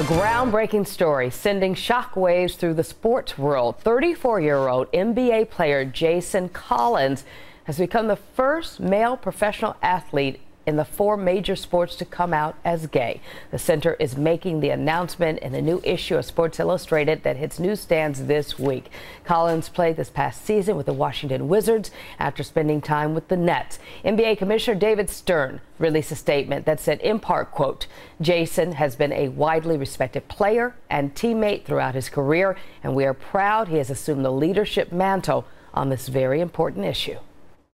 A groundbreaking story sending shockwaves through the sports world. 34 year old NBA player Jason Collins has become the first male professional athlete in the four major sports to come out as gay. The center is making the announcement in a new issue of Sports Illustrated that hits newsstands this week. Collins played this past season with the Washington Wizards after spending time with the Nets. NBA Commissioner David Stern released a statement that said in part, quote, Jason has been a widely respected player and teammate throughout his career, and we are proud he has assumed the leadership mantle on this very important issue.